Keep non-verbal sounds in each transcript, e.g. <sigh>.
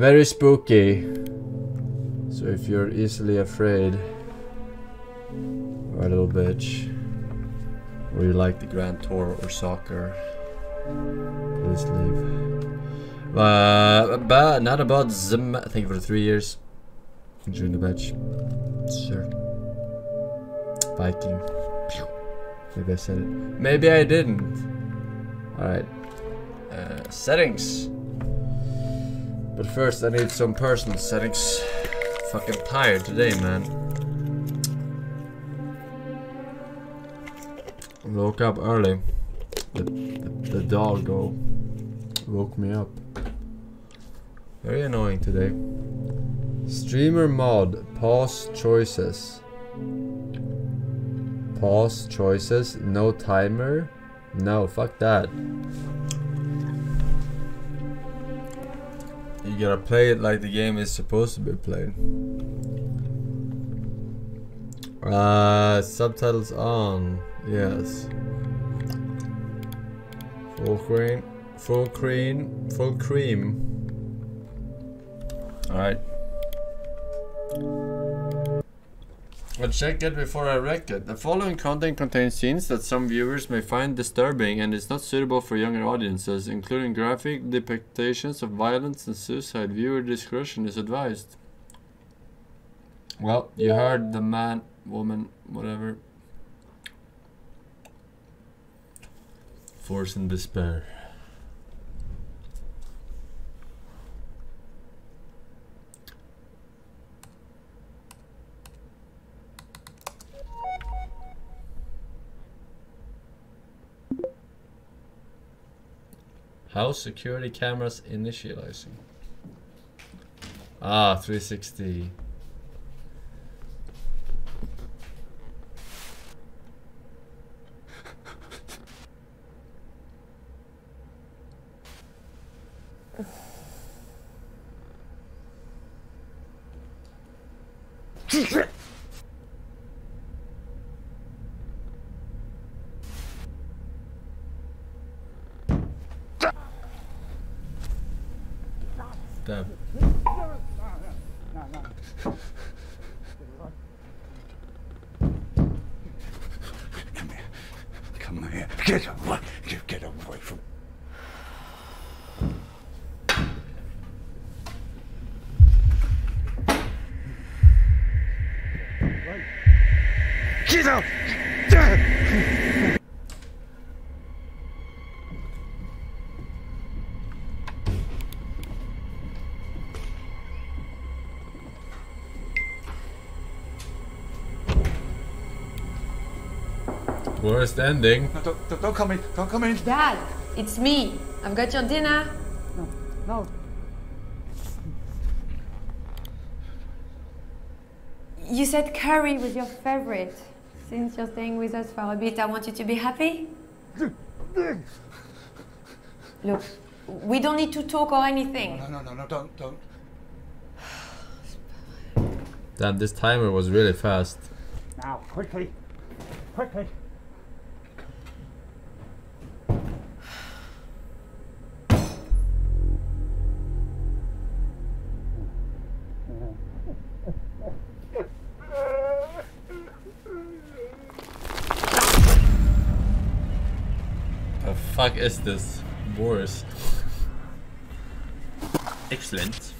Very spooky. So if you're easily afraid, or a little bitch, or you like the Grand Tour or soccer, please leave. Uh, but not about Zim. Thank you for the three years. Enjoying the match. Sure. Viking. Maybe I said it. Maybe I didn't. Alright. Uh, settings. But first I need some personal settings. Fucking tired today, man. Woke up early. The, the, the dog go woke me up. Very annoying today. Streamer mod. Pause choices. Pause choices. No timer. No, fuck that. You gotta play it like the game is supposed to be played. Uh, subtitles on. Yes. Full cream. Full cream. Full cream. Alright. I'll check it before I wreck it. The following content contains scenes that some viewers may find disturbing and is not suitable for younger audiences, including graphic depictions of violence and suicide. Viewer discretion is advised. Well, you heard the man, woman, whatever. Force and despair. House security cameras initializing. Ah, 360. <laughs> Worst ending. No, don't, don't, don't come in. Don't come in. Dad, it's me. I've got your dinner. No. No. You said curry was your favorite. Since you're staying with us for a bit, I want you to be happy. Look, we don't need to talk or anything. No, no, no, no, don't, don't. Damn, this timer was really fast. Now, quickly. Quickly. Is this? Boris. Excellent.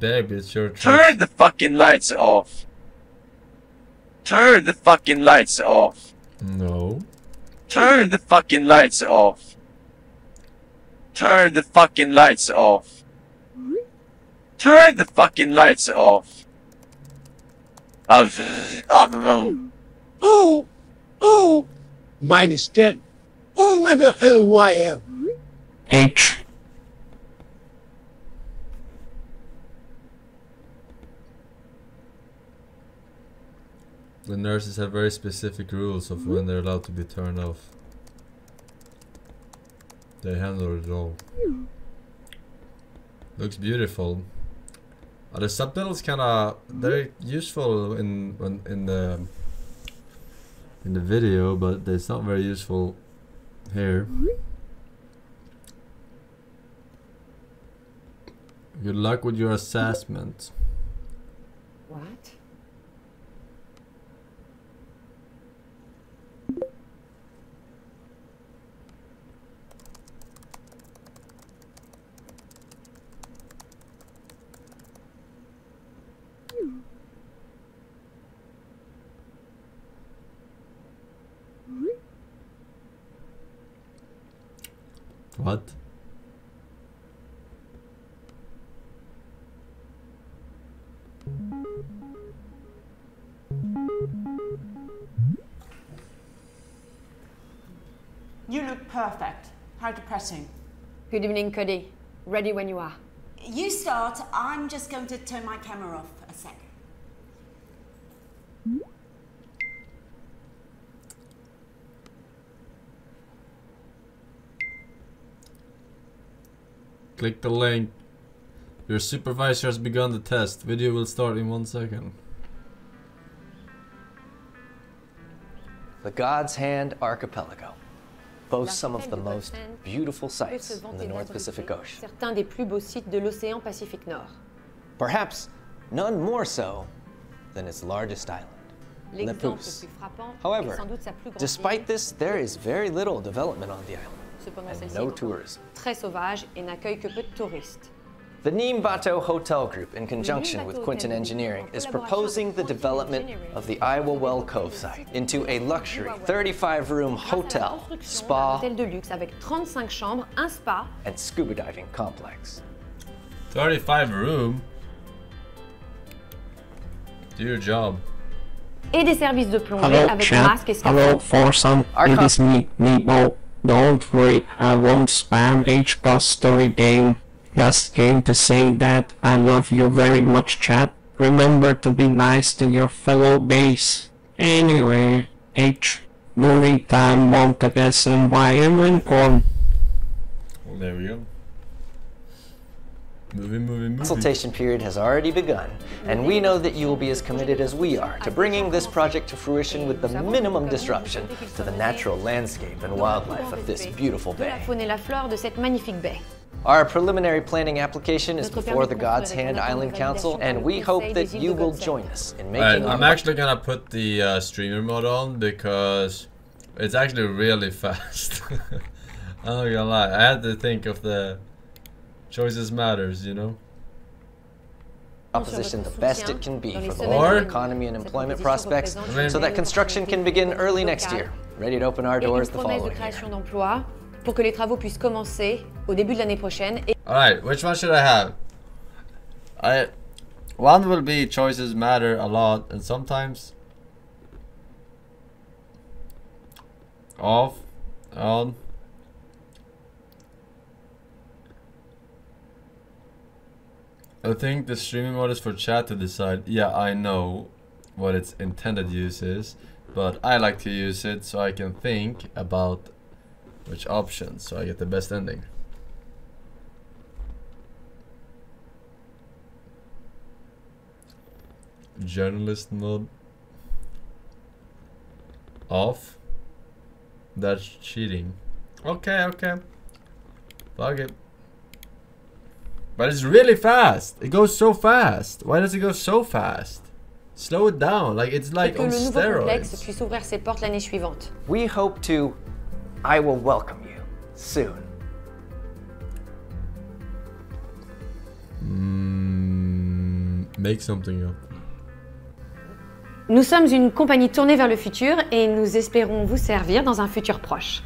Baby, it's your. Turn the fucking lights off. Turn the fucking lights off. No. Turn the fucking lights off. Turn the fucking lights off. Turn the fucking lights off. Oh, Oh, oh, mine is dead. Oh, I'm a hell who I am. H. The nurses have very specific rules of when they're allowed to be turned off. They handle it all. Looks beautiful. Uh, the subtitles kind of they're useful in in the in the video, but it's not very useful here. Good luck with your assessment. What? What? You look perfect. How depressing. Good evening, Cody. Ready when you are. You start. I'm just going to turn my camera off for a sec. Click the link. Your supervisor has begun the test. Video will start in one second. The God's Hand Archipelago boasts some of the most beautiful peut sights in the North Pacific Ocean. Certains des plus beaux sites de l'océan Pacifique Nord. Perhaps none more so than its largest island. L'exemple le Napus. plus frappant est However, sans doute sa plus grande despite this, there is very little development on the island Cependant, and celle-ci no est tourism. très sauvage et n'accueille que peu de touristes. The Nimbato Hotel Group, in conjunction with Quinton Engineering, is proposing the development of the Iowa Well Cove site into a luxury 35 room Grâce à la hotel, spa, de luxe avec 35 chambres, un spa, and scuba diving complex. 35 room. Do your job. et des services de plongée Hello, avec chat. masque et Hello, scaphandre. foursome. Our It me, Nemo. Don't worry, I won't spam H plus story game. Just came to say that I love you very much, chat. Remember to be nice to your fellow base. Anyway, H. Movie time won't guess and am I on? Well, there we go. Movie, movie, movie. Consultation period has already begun, and we know that you will be as committed as we are to bringing this project to fruition with the minimum disruption to the natural landscape and wildlife of this beautiful bay. faune et la flore de cette magnifique baie. Our preliminary planning application is Notre before the God's Hand Island Council, and we hope that you will join us in Alright, making I'm actually gonna put the uh, streamer mode on because it's actually really <laughs> fast. <laughs> I'm not gonna lie, I had to think of the choices matters, you know? opposition the best it can be for the Or- local economy and employment prospects, so that construction can begin early next year, ready to open our doors the promesse de following year. création pour que les travaux puissent commencer au début de l'année prochaine Alright, which one should I have? I one will be choices matter a lot and sometimes off on I think the streaming mode is for chat to decide. Yeah, I know what its intended use is, but I like to use it so I can think about which options so I get the best ending. journalist mode off that's cheating okay okay fuck it but it's really fast it goes so fast why does it go so fast? Slow it down like it's like que on le nouveau complexe steroids puisse ouvrir ses portes l'année suivante. We hope to, I will welcome you soon. mm, make something up Nous sommes une compagnie tournée vers le futur et nous espérons vous servir dans un futur proche.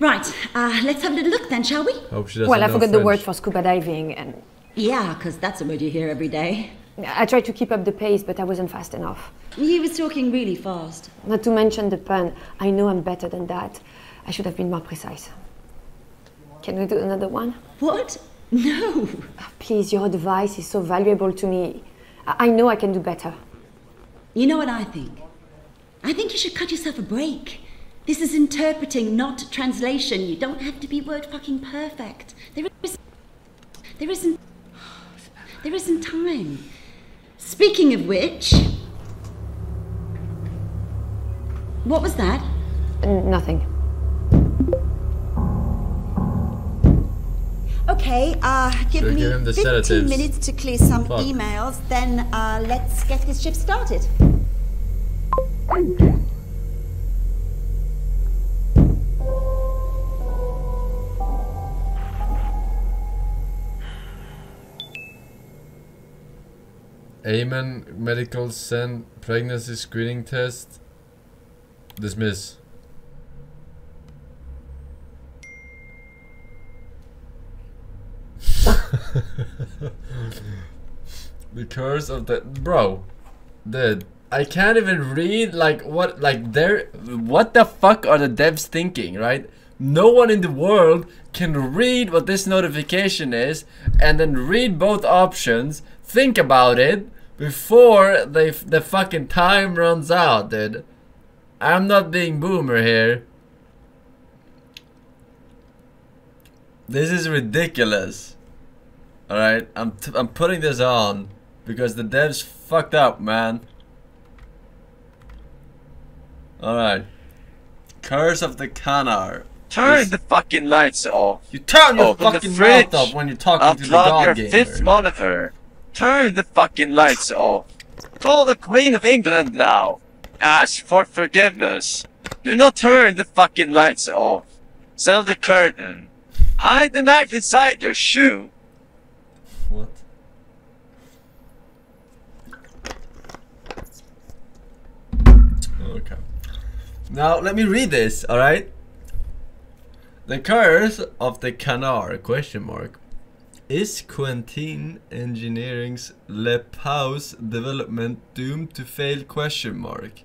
Right, uh, let's have a little look then, shall we? hope she doesn't Well, I know forgot the word for scuba diving and Yeah, because that's a word you hear every day. I tried to keep up the pace but I wasn't fast enough. He was talking really fast. Not to mention the pun. I know I'm better than that. I should have been more precise. Can we do another one? What? No. Please, your advice is so valuable to me. I I know I can do better. You know what I think? I think you should cut yourself a break. This is interpreting, not translation. You don't have to be word fucking perfect. There is, there isn't, there isn't time. Speaking of which, what was that? Nothing. Okay, uh, give Should me give 15 sedatives. minutes to clear some Fuck. emails, then uh, let's get this shift started. Amen medical send pregnancy screening test. Dismiss. <laughs> the curse of the bro, dude. I can't even read like what like there. What the fuck are the devs thinking, right? No one in the world can read what this notification is and then read both options, think about it before they the fucking time runs out, dude. I'm not being boomer here. This is ridiculous. All right, I'm t- I'm putting this on because the devs fucked up, man. All right. Curse of the Canar. Turn This- the fucking lights off. You turn your the fucking mouth up when you're talking to the god your gamer. fifth monitor. Turn the fucking lights off. Call the Queen of England now. Ask for forgiveness. Do not turn the fucking lights off. Sell the curtain. Hide the knife inside your shoe. What? Okay. Now let me read this, alright? The curse of the Canar question mark. Is Quentin Engineering's Le Pause development doomed to fail question mark?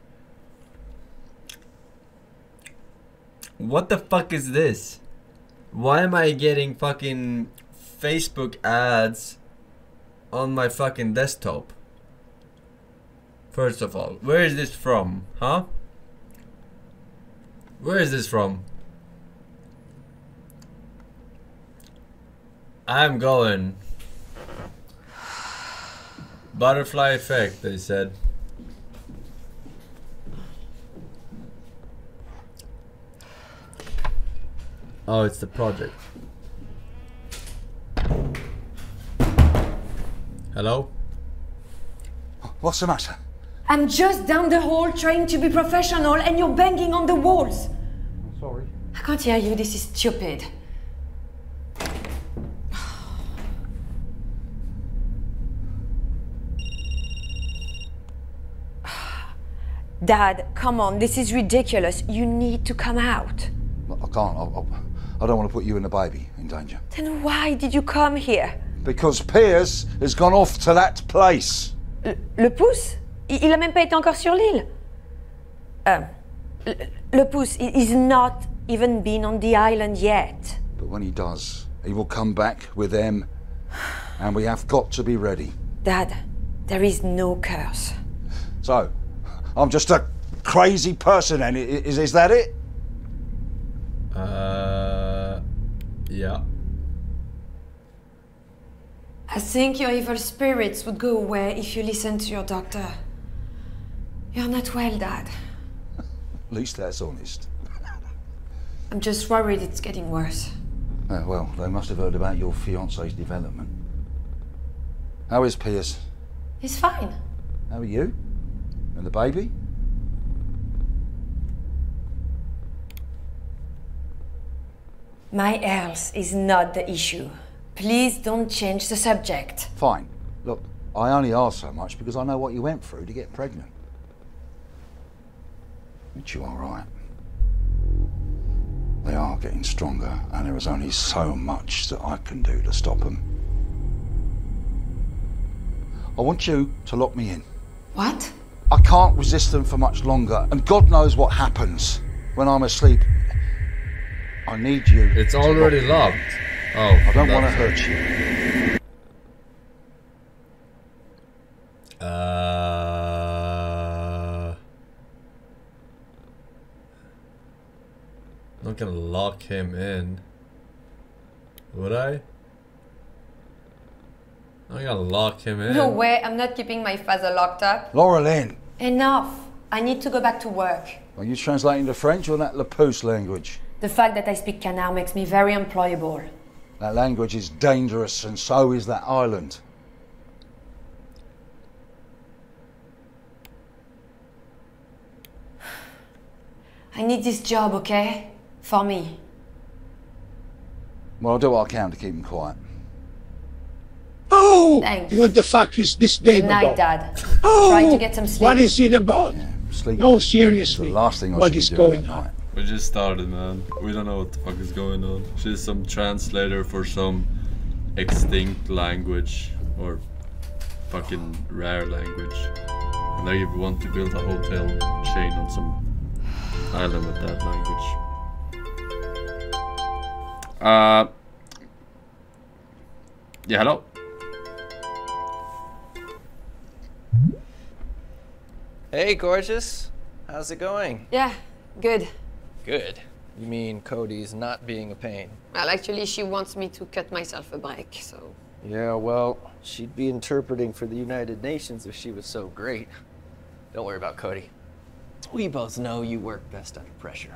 What the fuck is this? Why am I getting fucking Facebook ads on my fucking desktop? First of all, where is this from? Huh? Where is this from? I'm going. Butterfly effect, they said. Oh, it's the project. Hello? What's the matter? I'm just down the hall trying to be professional and you're banging on the walls. I'm sorry. I can't hear you, this is stupid. Dad, come on, this is ridiculous. You need to come out. I can't. I, I, I don't want to put you and the baby in danger. Then why did you come here? Because Pierce has gone off to that place. Le pouce Il il a même pas été encore sur l'île. Euh, le, le pouce, he- he's not even been on the island yet. But when he does, he will come back with them, and we have got to be ready. Dad, there is no curse. So, I'm just a crazy person, and is, is that it? Uh, yeah. I think your evil spirits would go away if you listened to your doctor. You're not well, Dad. <laughs> At least that's honest. <laughs> I'm just worried it's getting worse. Uh, well, they must have heard about your fiance's development. How is Pierce? He's fine. How are you? And the baby? My health is not the issue. Please don't change the subject. Fine. Look, I only ask so much because I know what you went through to get pregnant. But you are right. They are getting stronger, and there is only so much that I can do to stop them. I want you to lock me in. What? I can't resist them for much longer, and God knows what happens when I'm asleep. I need you. It's already lock locked. Oh, I don't want to hurt you. Uh, not gonna lock him in. Would I? I'm gonna lock him in. No way, I'm not keeping my father locked up. Loralyn, Enough. I need to go back to work. are you translating to French or that Lapousse language? The fact that I speak Canard makes me very employable. That language is dangerous, and so is that island. I need this job, okay? For me. Well, I'll do what I can to keep him quiet. Oh! Thanks. What the fuck is this game Good night, about? Dad. Oh! Try to get some sleep. What is it about? Sleep. No, seriously. The last thing I What should is be doing going on? We just started, man. We don't know what the fuck is going on. She's some translator for some extinct language or fucking rare language. And now you want to build a hotel chain on some island with that language. Uh, yeah, hello. Hey, gorgeous. How's it going? Yeah, good. Good. You mean Cody's not being a pain? Well, actually, she wants me to cut myself a break, so. Yeah, well, she'd be interpreting for the United Nations if she was so great. Don't worry about Cody. We both know you work best under pressure.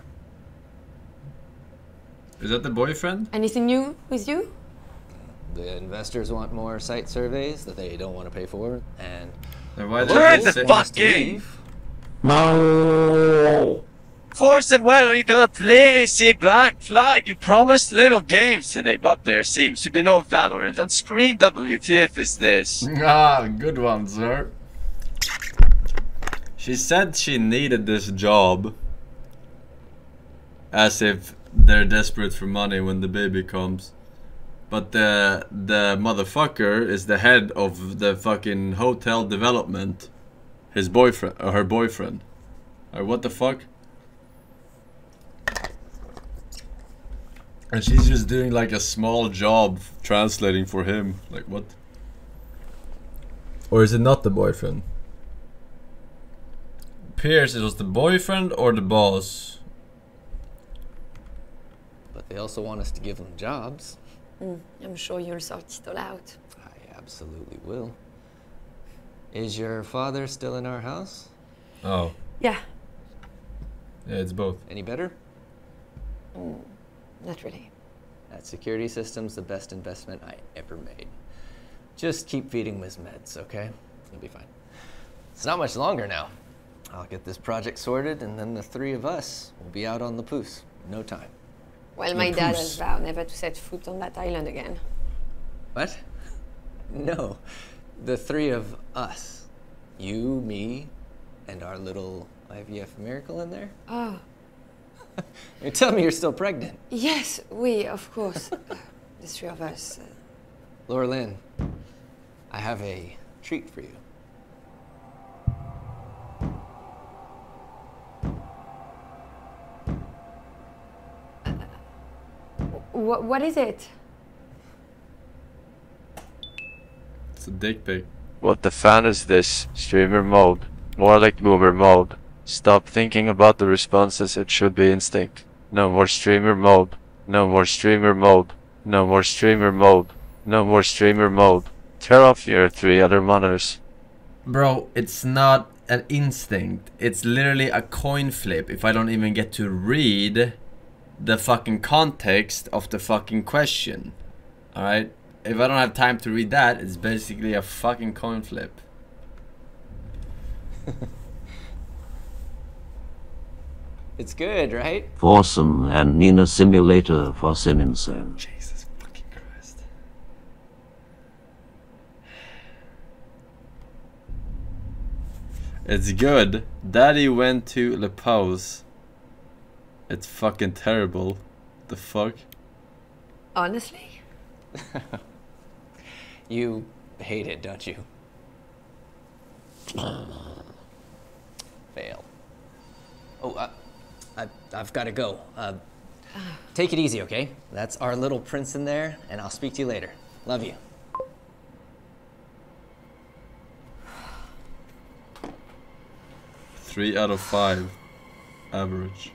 Is that the boyfriend? Anything new with you? The investors want more site surveys that they don't want to pay for, and Then why did the fuck in! No. Forsen well, you're gonna play, see Black Flag. You promised little games today, but there seems to be no Valorant. And screen WTF is this? <laughs> Ah, good one, sir. She said she needed this job. As if they're desperate for money when the baby comes. But the the motherfucker is the head of the fucking hotel development. His boyfriend or uh, her boyfriend. Or what the fuck? And she's just doing like a small job translating for him. Like what? Or is it not the boyfriend? Pierce, it was the boyfriend or the boss? but they also want us to give them jobs. Mm, I'm sure you'll sort it all out. I absolutely will. Is your father still in our house? Oh, Yeah, yeah, it's both. Any better? mm, not really. That security system's the best investment I ever made. Just keep feeding him his meds, okay? He'll be fine. It's not much longer now. I'll get this project sorted, and then the three of us will be out on the poos. No time. Well, my dad has vowed never to set foot on that island again. What? <laughs> No. The three of us. You, me, and our little IVF miracle in there? Oh, <laughs> You tell me you're still pregnant. yes, we, of course. <laughs> Uh, the three of us. Uh, Loralyn, I have a treat for you. Wh- what is it? It's a dick pic. What the fan is this? Streamer mode. More like boomer mode. Stop thinking about the responses, it should be instinct. No more streamer mode. No more streamer mode. No more streamer mode. No more streamer mode. Tear off your three other monitors. Bro, it's not an instinct. It's literally a coin flip if I don't even get to read the fucking context of the fucking question. Alright? If I don't have time to read that, it's basically a fucking coin flip. <laughs> It's good, right? Foursome and Nina Simulator for Simonsen. Jesus fucking Christ. It's good. Daddy went to Le Pause. It's fucking terrible. The fuck? Honestly? <laughs> You hate it, don't you? <clears throat> Fail. Oh, uh, I, I've got to go. Uh, <sighs> take it easy, okay? That's our little prince in there, and I'll speak to you later. Love you. Three out of five. Average.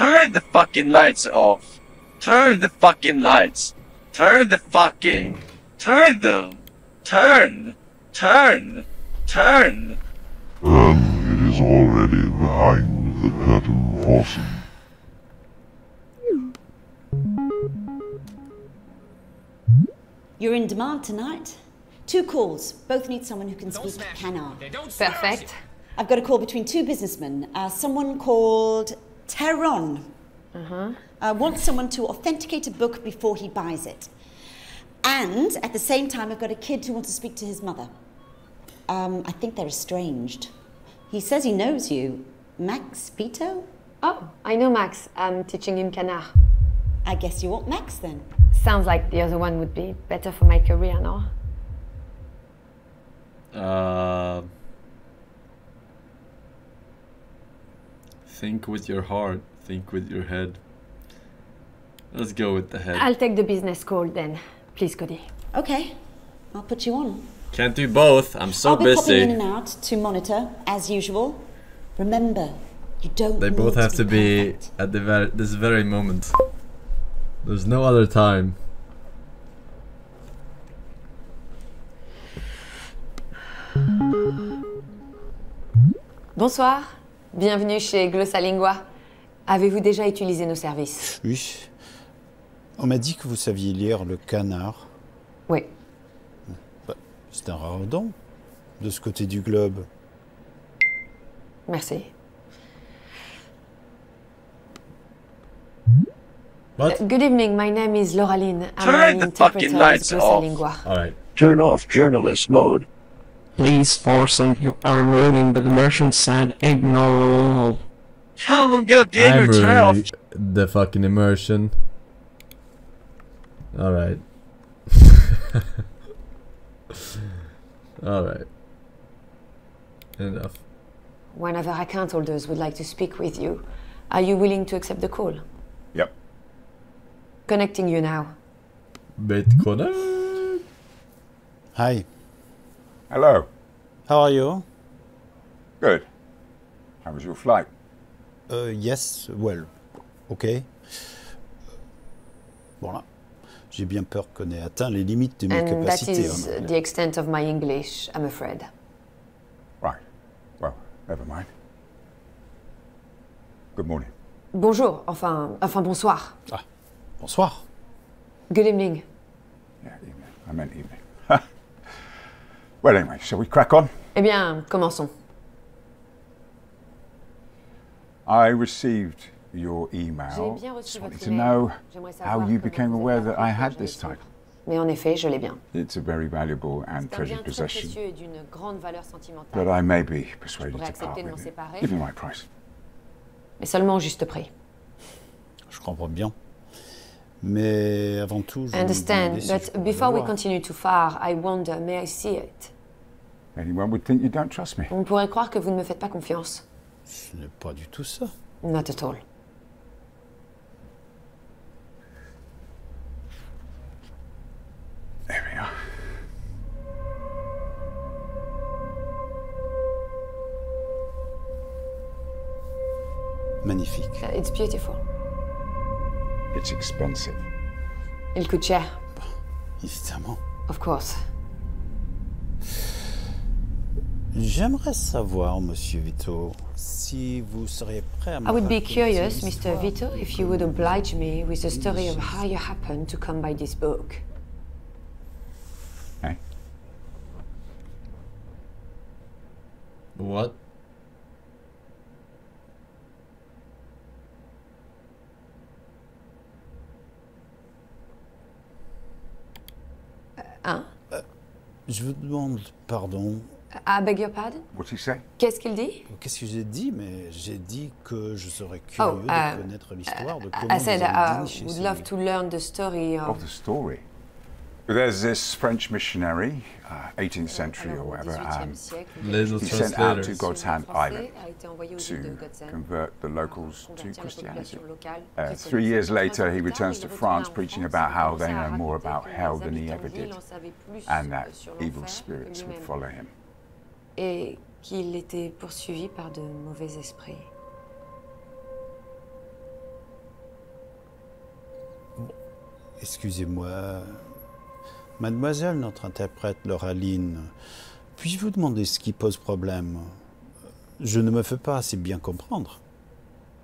Turn the fucking lights off. Turn the fucking lights. Turn the fucking. Turn them. Turn. Turn. Turn. And it is already behind the curtain, Orson. You're in demand tonight. Two calls. Both need someone who can speak Canard. Perfect. I've got a call between two businessmen. Uh, someone called Teron Uh-huh. uh, wants someone to authenticate a book before he buys it. And at the same time, I've got a kid who wants to speak to his mother. Um, I think they're estranged. He says he knows you. Max Vito? Oh, I know Max. I'm teaching him Canard. I guess you want Max then. Sounds like the other one would be better for my career, no? Uh, think with your heart. Think with your head. Let's go with the head. I'll take the business call then. Please, Cody. Okay, I'll put you on. Can't do both. I'm so I'll be popping in and out to monitor, as usual. Remember, you don't They both need have to be at the ver- this very moment. There's no other time. Bonsoir. Bienvenue chez Glossalingua. Avez-vous déjà utilisé nos services? Oui. On m'a dit que vous saviez lire le canard. Oui. Bah, C'est un rare don, de ce côté du globe. Merci. What? Uh, Good evening, my name is Lauraline. I'm Turn an the interpreter fucking at lights off. Glossalingua. Alright. Turn off journalist mode. Please, Forsen, you are ruining the immersion sad ignore. Tell them go dig I'm yourself. ruining the fucking immersion. Alright. <laughs> Alright. Enough. One of our account holders would like to speak with you. Are you willing to accept the call? Yep. Connecting you now. Bitcoin. Hi. Hello. How are you? Good. How was your flight? Uh, yes, well, ok. Voilà. J'ai bien peur qu'on ait atteint les limites de mes And that capacités. is hein. the extent of my English, I'm afraid. Right. Well, never mind. Good morning. Bonjour, enfin, enfin bonsoir. Bonsoir. Good evening. Yeah, evening. I meant evening. Well, anyway, shall we crack on? Eh bien, commençons. I received your email. J'ai bien reçu Just wanted votre to email. know J'aimerais how savoir you comment became vous avez aware that I had que this title. Mais en effet, je l'ai bien. It's a very valuable and C'est un bien treasured très possession, précieux et d'une grande valeur sentimentale. but I may be persuaded pourrais to part accepter de m'en with it. séparer, Give me my price. mais seulement au juste prix. Je comprends bien. Mais avant tout, je understand, but before we voir. continue too far, I wonder, may I see it? Anyone would think you don't trust me. On pourrait croire que vous ne me faites pas confiance. Ce n'est pas du tout ça. Not at all. There we are. Magnifique. Uh, It's beautiful. It's expensive. Il coûte cher, Évidemment. of course. J'aimerais savoir, Monsieur Vito, si vous seriez prêt à me I would be curious, Mr. Vito, if you would oblige me with the story of how you happened to come by this book. Hey? What? Hein? Je vous demande pardon. I beg your pardon? What's he say? Qu'est-ce qu'il dit? Qu'est-ce que j'ai dit? Mais j'ai dit que je serais Oh, curieux uh, de connaître l'histoire de I comment said vous avez I dîné chez would love to learn the story of... Of the story. There's this French missionary, uh, 18th century or whatever, um, he sent out to God's Hand Island to convert the locals to Christianity. Uh, three years later, he returns to France preaching about how they know more about hell than he ever did, and that evil spirits would follow him. Et qu'il était poursuivi par de mauvais esprits. Excusez-moi, Mademoiselle, notre interprète Lauraline, puis-je vous demander ce qui pose problème? Je ne me fais pas assez bien comprendre.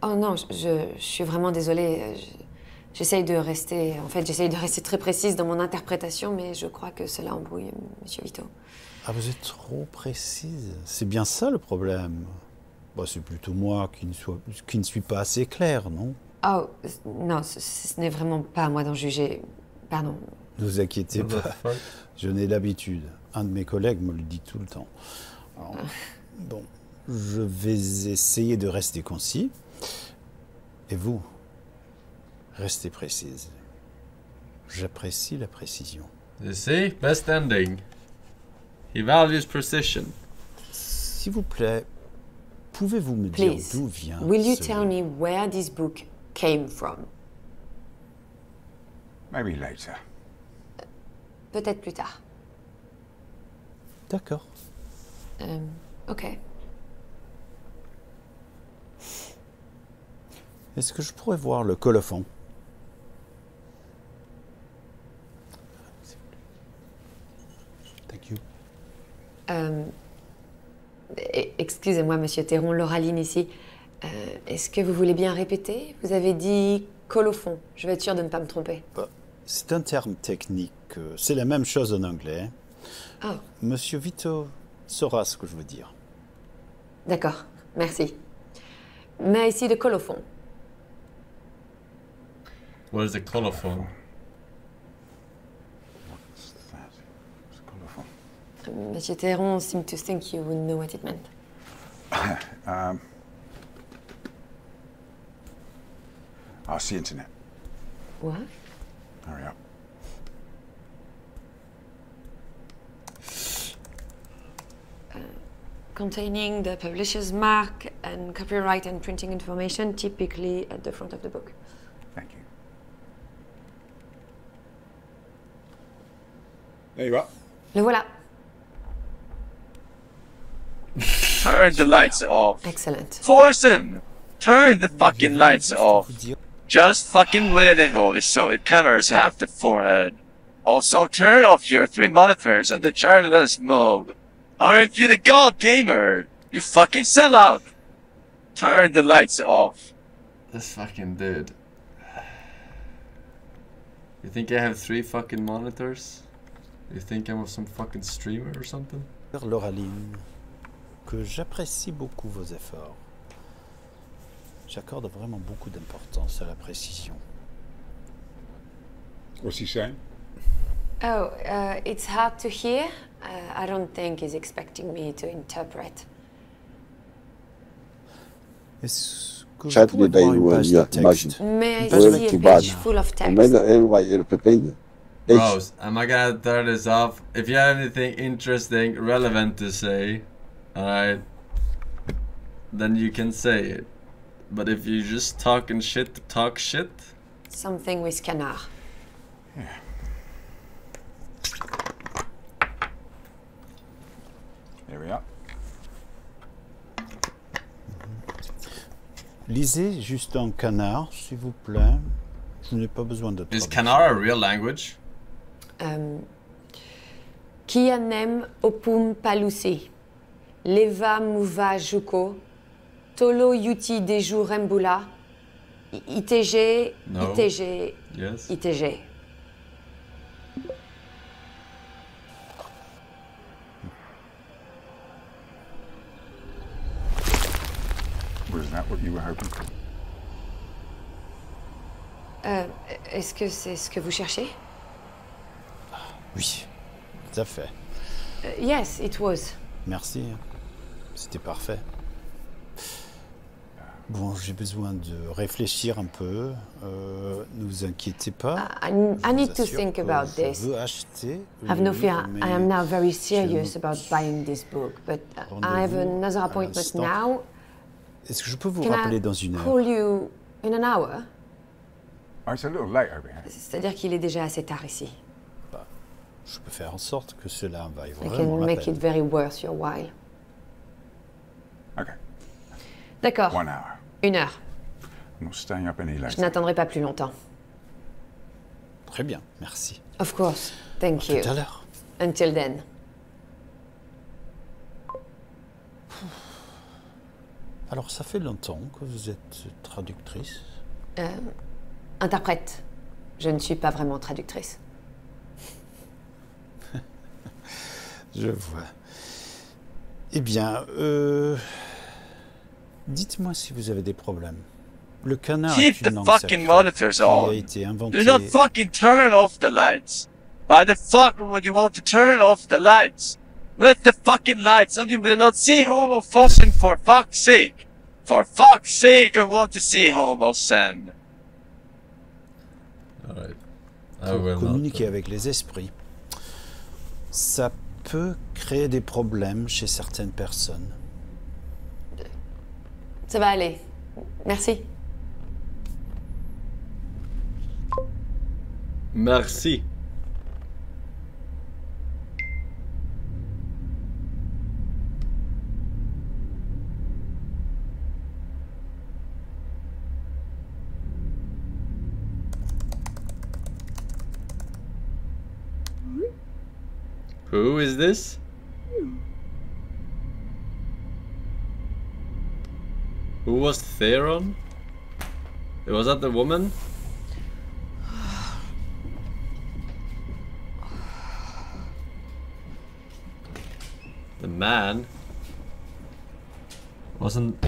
Oh non, je, je- je suis vraiment désolée. je- J'essaye de rester. En fait, j'essaye de rester très précise dans mon interprétation, mais je crois que cela embrouille Monsieur Vito. Ah, vous êtes trop précise. C'est bien ça le problème. Bah, c'est plutôt moi qui ne, sois- qui ne suis pas assez clair, non? Oh, non, ce, ce n'est vraiment pas à moi d'en juger. Pardon. Ne vous inquiétez pas. Je n'ai l'habitude. Un de mes collègues me le dit tout le temps. Alors, bon, je vais essayer de rester concis. Et vous, restez précise. J'apprécie la précision. You see? Best ending. He values precision. S'il vous plaît, pouvez-vous me dire d'où vient will you ce- tell me where this book came from? Maybe later. Peut-être plus tard. D'accord. Euh, ok. Est-ce que je pourrais voir le colophon? Thank you. Euh, e- Excusez-moi, Monsieur Théron, Lauraline ici. Euh, Est-ce que vous voulez bien répéter? Vous avez dit colophon. Je vais être sûre de ne pas me tromper. Bah, C'est un terme technique. euh, C'est la même chose en anglais. Ah, Monsieur Vito saura ce que je veux dire. d'accord. Merci. Mais ici de colophon. What is a colophon? Monsieur Théron seemed to think you would know what it meant. <laughs> um, ask the internet. What? Oh, Hurry up. Containing the publisher's mark and copyright and printing information, typically at the front of the book. Thank you. There you are. Le voilà. Turn the lights off. Excellent. Force him. Turn the fucking lights off. Just fucking let it hold so it covers half the forehead. Also, turn off your three monitors and the journalist mode. Aren't you the god gamer? You fucking sellout. Turn the lights off. This fucking dude. You think I have three fucking monitors? You think I'm some fucking streamer or something? Loralyn, que j'apprécie beaucoup vos efforts. J'accorde vraiment beaucoup d'importance à la précision. What's he saying? Oh, uh, it's hard to hear. Uh, I don't think he's expecting me to interpret. De a texte? imagem. May I see a page full of text? Bros, am I gonna turn this off? If you have anything interesting, relevant to say, alright, then you can say it. But if you just talking shit to talk shit, Something with canard. Here we are. Lisez juste en canard, s'il vous plaît. Je n'ai pas besoin de is. Canara a real language? Um, Kianem opum palusi. Leva muva juko. Tolo yuti deju rembula. ITG, No. ITG, Yes. ITG. Was that what you were hoping for? Euh, Est-ce que c'est ce que vous cherchez? Oui, tout à fait. Uh, yes, it was. Merci. C'était parfait. Bon, j'ai besoin de réfléchir un peu. Euh, ne vous inquiétez pas. I, I need Je to think about je this. veux acheter no fear. livre, I am mais now very je serious about buying this book, but I have Rendez-vous another appointment now. Est-ce que je peux vous Can rappeler I dans une heure? call you in an hour? Oh, it's a little late over here. C'est-à-dire qu'il est déjà assez tard ici. Je peux faire en sorte que cela vaille I vraiment can la make peine. it very worth your while. Okay. D'accord. One hour. Une heure. I'm not staying up any Je n'attendrai pas plus longtemps. Très bien, merci. Of course. Thank you. Tout à l'heure. Until then. Alors, ça fait longtemps que vous êtes traductrice. Euh, interprète. Je ne suis pas vraiment traductrice. <laughs> Je vois. Eh bien, euh, dites-moi si vous avez des problèmes. Le canard Keep est une the langue fucking sacrée monitors qui a on. été inventée. Do not fucking turn off the lights. Why the fuck would you want to turn off the lights? Let the fucking lights on. You will not see Homo Fossen for fuck's sake. For fuck's sake, I want to see Homo Sen. Alright. I Pour communiquer avec les esprits, ça peut créer des problèmes chez certaines personnes. Ça va aller. Merci. Merci. Who is this? Who was Theron? Was that the woman? <sighs> The man wasn't.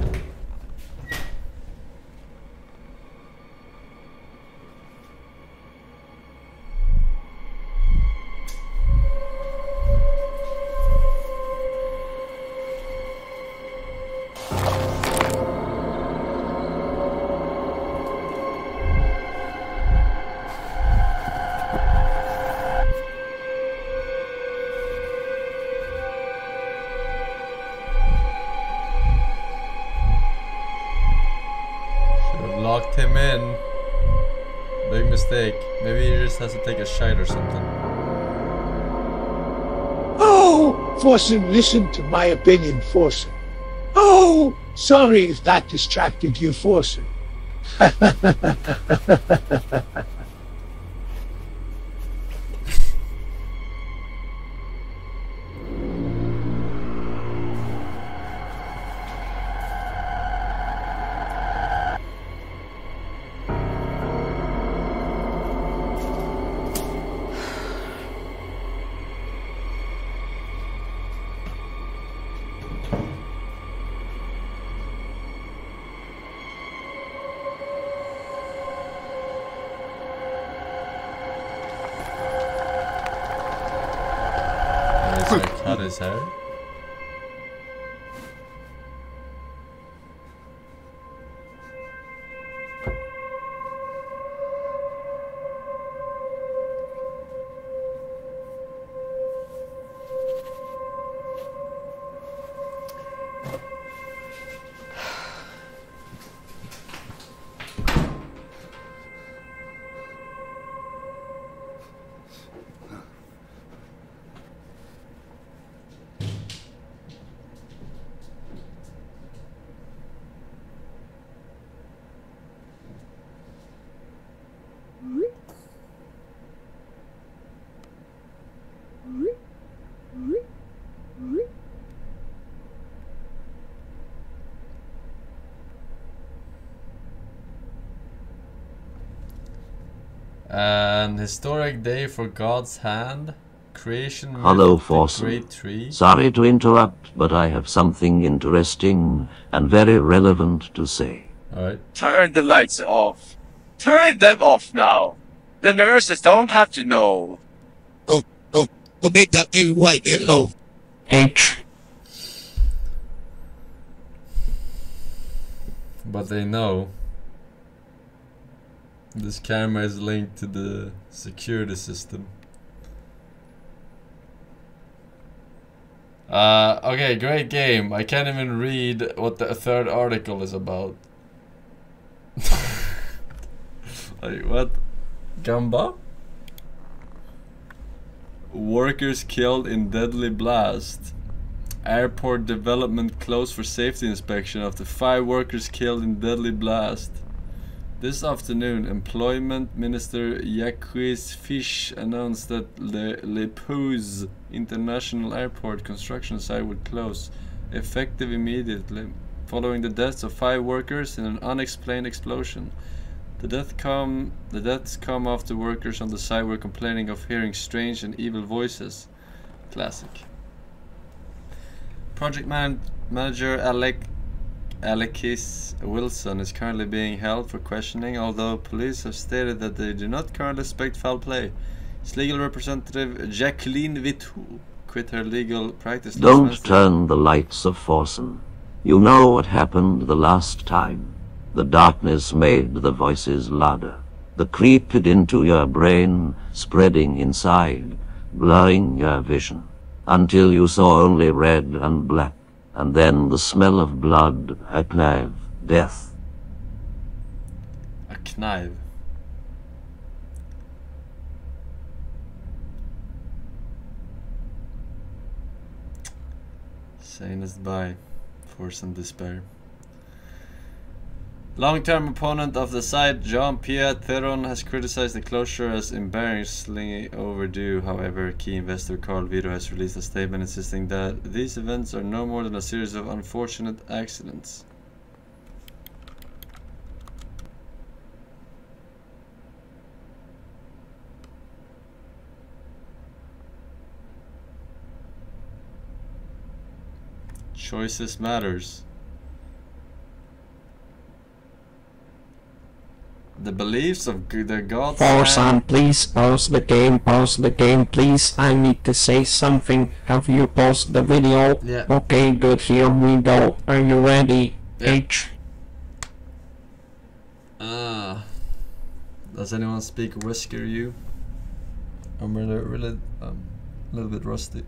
Forsen, listen to my opinion, Forsen. Oh, sorry if that distracted you, Forsen. <laughs> historic day for God's hand. Creation myth Hello, of the Forsen. Great Tree. Sorry to interrupt, but I have something interesting and very relevant to say. Alright. Turn the lights off. Turn them off now. The nurses don't have to know. Oh, oh, oh, make that very white yellow. H. But they know. This camera is linked to the security system. Uh, okay, great game. I can't even read what the third article is about. <laughs> like, what? Gamba? Workers killed in deadly blast. Airport development closed for safety inspection after five workers killed in deadly blast. This afternoon, Employment Minister Jacques Fish announced that the Le Pouce International Airport construction site would close, effective immediately, following the deaths of five workers in an unexplained explosion. The death come the deaths come after workers on the site were complaining of hearing strange and evil voices. Classic. Project man- manager Alec Alekis Wilson is currently being held for questioning, although police have stated that they do not currently suspect foul play. His legal representative Jacqueline Vitou quit her legal practice Don't turn the lights of Forsen. You know what happened the last time. The darkness made the voices louder. The creeped into your brain, spreading inside, blurring your vision, until you saw only red and black, and then the smell of blood, a knife, death. A knife. Saying us by Force and Despair. Long-term opponent of the site, Jean-Pierre Theron, has criticized the closure as embarrassingly overdue. However, key investor Carl Vito has released a statement insisting that these events are no more than a series of unfortunate accidents. Choices matters. Beliefs of the gods. Pause on, please. Pause the game. Pause the game, please. I need to say something. Have you paused the video? Yeah. Okay, good. Here we go. Are you ready? H. Ah. Does anyone speak Whisker you? I'm really, really, um, a little bit rusty.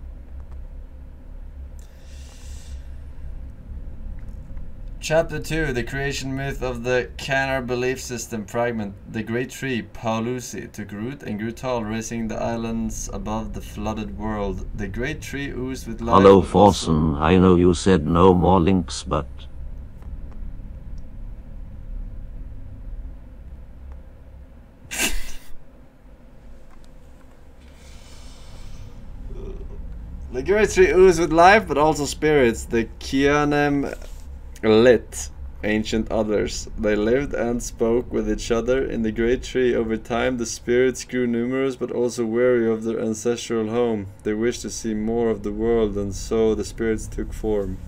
Chapter 2 The creation myth of the Cannar belief system fragment. The great tree, Paulusi, took root and grew tall, raising the islands above the flooded world. The great tree oozed with life. Hello, Forsen. I know you said no more links, but The great tree oozed with life, but also spirits. The Kianem lit ancient others. They lived and spoke with each other in the great tree. Over time, the spirits grew numerous, but also weary of their ancestral home. They wished to see more of the world, and so the spirits took form.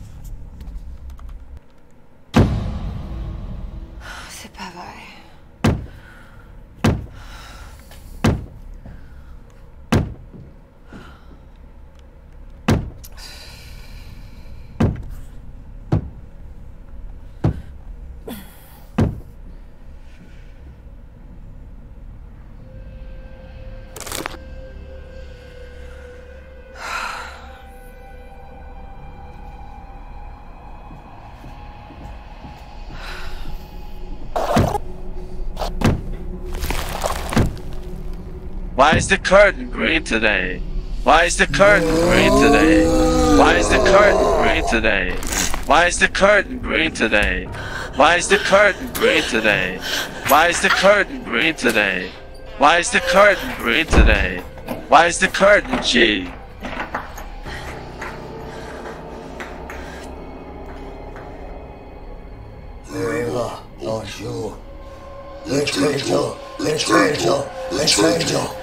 Why is the curtain green today? Why is the curtain green today? Why is the curtain green today? Why is the curtain green today? Why is the curtain green today? Why is the curtain green today? Why is the curtain green today? Why is the curtain G? Forever, not you. Literature, literature, literature.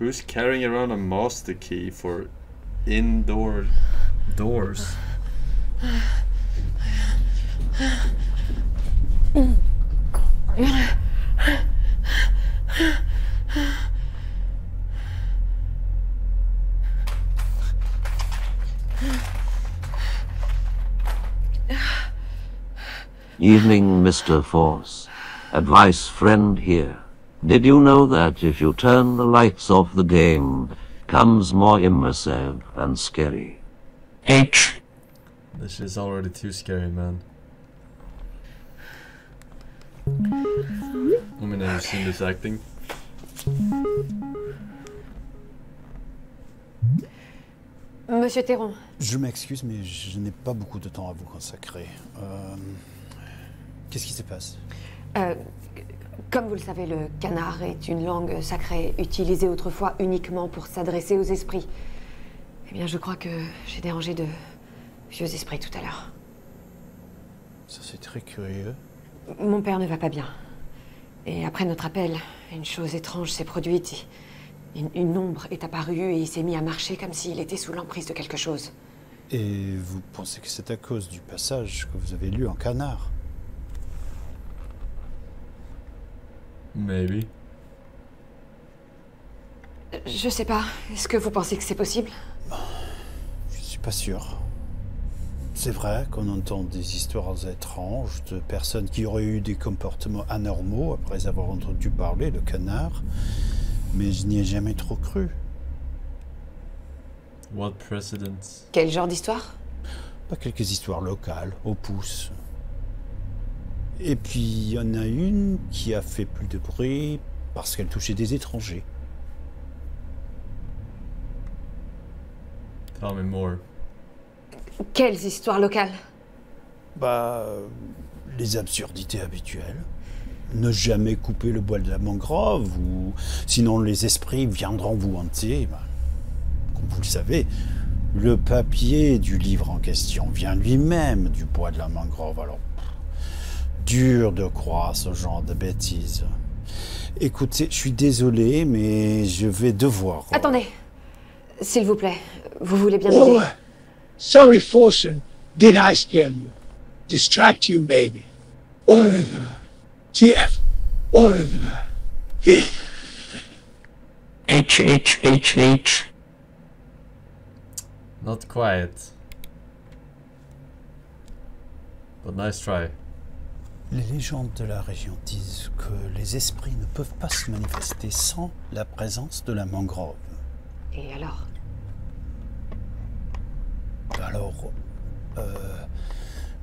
Who's carrying around a master key for indoor doors? Evening, Mr. Force. Advice friend here. Did you know that if you turn the lights off the game, comes more immersive and scary? H. This is already too scary, man. I mean, have you seen this acting? Monsieur Théron. Je m'excuse, mais je n'ai pas beaucoup de temps à vous consacrer. Euh, Qu'est-ce qui se passe euh, comme vous le savez, le canard est une langue sacrée utilisée autrefois uniquement pour s'adresser aux esprits. Eh bien, je crois que j'ai dérangé de vieux esprits tout à l'heure. Ça, c'est très curieux. Mon père ne va pas bien. Et après notre appel, une chose étrange s'est produite. Une, une ombre est apparue et il s'est mis à marcher comme s'il était sous l'emprise de quelque chose. Et vous pensez que c'est à cause du passage que vous avez lu en canard? Maybe. Je sais pas. Est-ce que vous pensez que c'est possible? Je suis pas sûr. C'est vrai qu'on entend des histoires étranges de personnes qui auraient eu des comportements anormaux après avoir entendu parler le canard, mais je n'y ai jamais trop cru. What precedents? Quel genre d'histoire? Pas quelques histoires locales, au pouce. Et puis il y en a une qui a fait plus de bruit parce qu'elle touchait des étrangers. Tell me more. Quelles histoires locales? Bah, les absurdités habituelles. Ne jamais couper le bois de la mangrove, ou sinon les esprits viendront vous hanter. Bah, comme vous le savez, le papier du livre en question vient lui-même du bois de la mangrove. Alors, dur de croire ce genre de bêtises. Écoutez, je suis désolé, mais je vais devoir. Attendez. S'il vous plaît, vous voulez bien m'aider? Oh, sorry, Forsen. Did I scare you? Distract you, maybe? Whatever. TF. Whatever. Yeah. H H H H. Not quiet. But nice try. Les légendes de la région disent que les esprits ne peuvent pas se manifester sans la présence de la mangrove. Et alors? Alors, euh,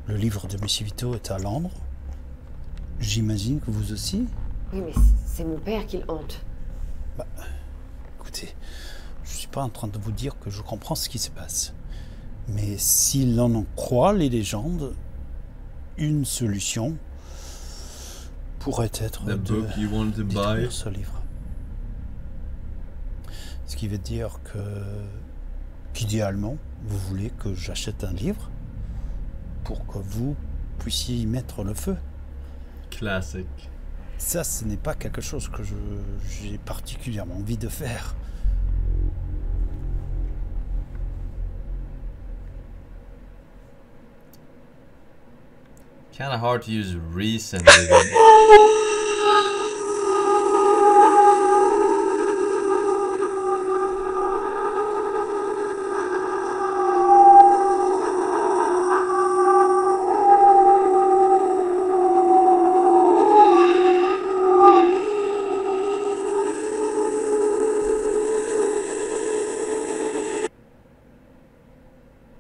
le livre de Monsieur Vito est à Londres. J'imagine que vous aussi Oui, mais c'est mon père qui le hante. Écoutez, je ne suis pas en train de vous dire que je comprends ce qui se passe. Mais si l'on en croit les légendes, une solution pourrait être The de détruire ce livre. Ce qui veut dire que, qu'idéalement, vous voulez que j'achète un livre pour que vous puissiez y mettre le feu. Classic. Ça, ce n'est pas quelque chose que je- j'ai particulièrement envie de faire. Kinda hard to use reason. <laughs>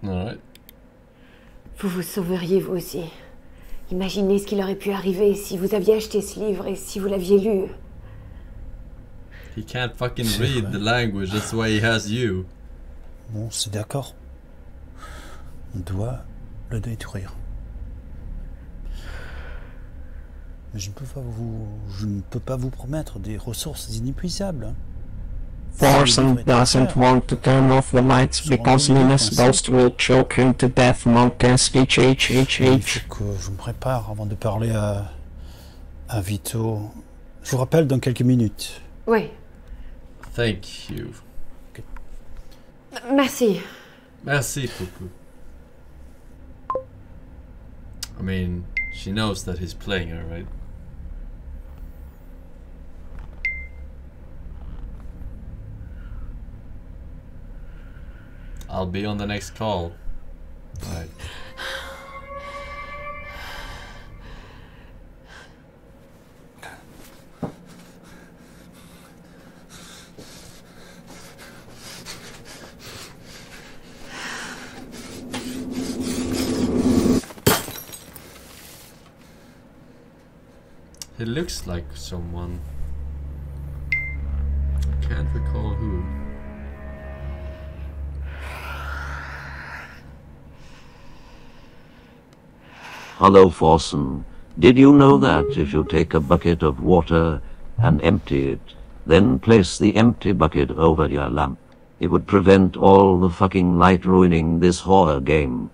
Alright. Vous vous sauveriez vous aussi. Imaginez ce qu'il aurait pu arriver si vous aviez acheté ce livre et si vous l'aviez lu. He can't fucking read the language, that's why he has you. Bon, c'est d'accord. On doit le détruire. Mais je ne peux pas vous, je ne peux pas vous promettre des ressources inépuisables. Forsen doesn't want to turn off the lights because Linus Ghost will choke him to death. Montes H H H Il H. faut que je me prépare avant de parler à, à Vito. Je vous rappelle dans quelques minutes. Oui, Thank you. merci. Merci, Pupu. I mean, she knows that he's playing her, right? I'll be on the next call. Alright. He looks like someone. Hello, Forsen. Did you know that if you take a bucket of water and empty it, then place the empty bucket over your lamp, it would prevent all the fucking light ruining this horror game?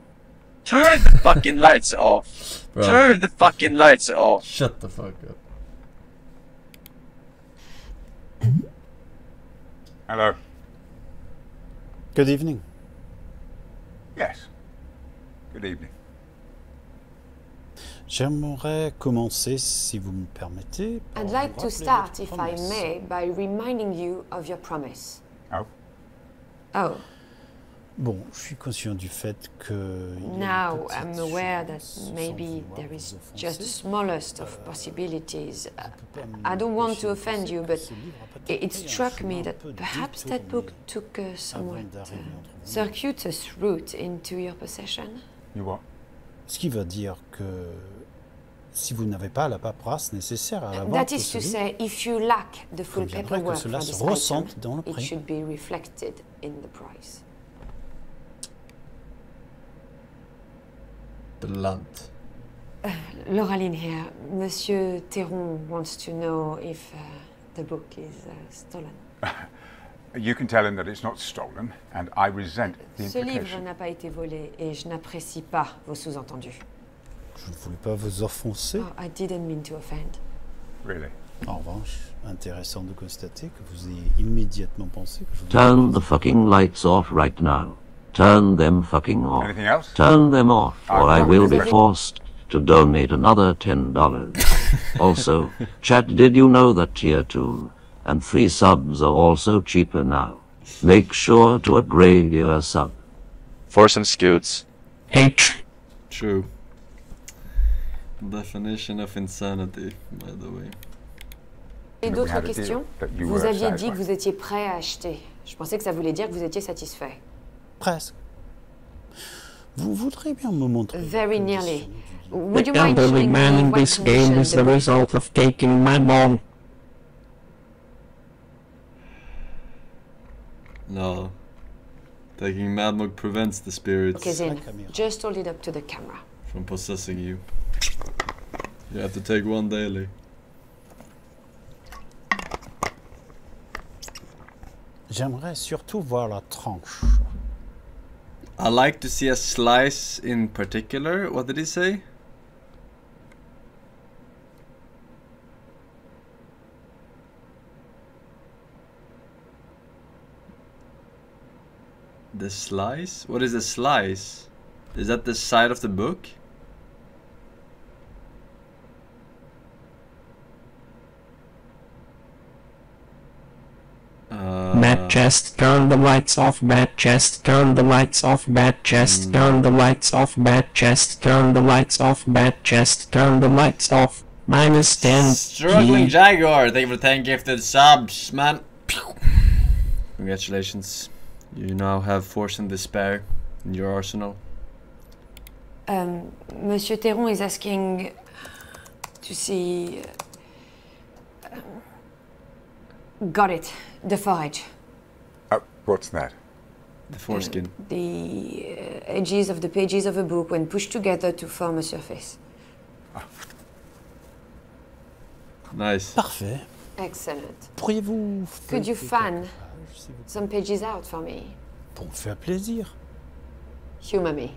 Turn the fucking lights off. Bro. Turn the fucking lights off. Shut the fuck up. Hello. Good evening. Yes. Good evening. J'aimerais commencer, si vous me permettez. par I'd like to start, votre if I promesse. may, by reminding you of your promise. Oh. Oh, Bon, je suis conscient du fait que. now I'm aware that maybe there is just the smallest of possibilities. Uh, pas I don't want to offend you, que but ce livre a peut-être it, struck me that perhaps that book took a somewhat uh, circuitous route into your possession. You what? Ce qui veut dire que si vous n'avez pas la paperasse nécessaire à la vente That is to say, if you lack the full paperwork cela for se ressente dans le it prix. should be reflected in the price. Blunt. Lauraline here. Monsieur Théron wants to know if uh, the book is uh, stolen. <laughs> You can tell him that it's not stolen, and I resent the Ce livre implication. n'a pas été volé et je n'apprécie pas vos sous-entendus. Je ne voulais pas vous offenser. Oh, I didn't mean to offend. Really? En revanche, intéressant de constater que vous ayez immédiatement pensé que je Turn the fucking lights off right now. Turn them fucking off. Anything else? Turn them off, or I will be forced to donate another $10. <laughs> also, chat, did you know that tier 2 and 3 subs are also cheaper now? Make sure to upgrade your sub. For some scoots. H. True. Definition of insanity, by the way. Et d'autres questions you Vous were aviez dit que vous étiez prêt à acheter. Je pensais que ça voulait dire que vous étiez satisfait. Presque. Vous voudrez bien me montrer. Very nearly. Would The you mind elderly man in what this game is the the result of taking my mom. No. Taking Madmog prevents the spirits is in? Just hold it up to the camera. from possessing you. You have to take one daily. J'aimerais surtout voir la tranche. I like to see a slice in particular. What did he say? The slice? What is a slice? Is that the side of the book? Uh, Bad chest, turn the lights off. Bad chest, turn the lights off. Bad chest, turn the lights off. Bad chest, turn the lights off. Bad chest, turn the lights off. Minus 10. Struggling Jaguar, thank you for 10 gifted subs, man. Congratulations. You now have Force and Despair in your arsenal. Um, Monsieur Théron is asking to see. uh, got it. The forage. What's that? The foreskin. The uh, edges of the pages of a book when pushed together to form a surface. Nice. Parfait. Excellent. Pourriez-vous Could you fan some pages out for me? Pour me faire plaisir. Humor me.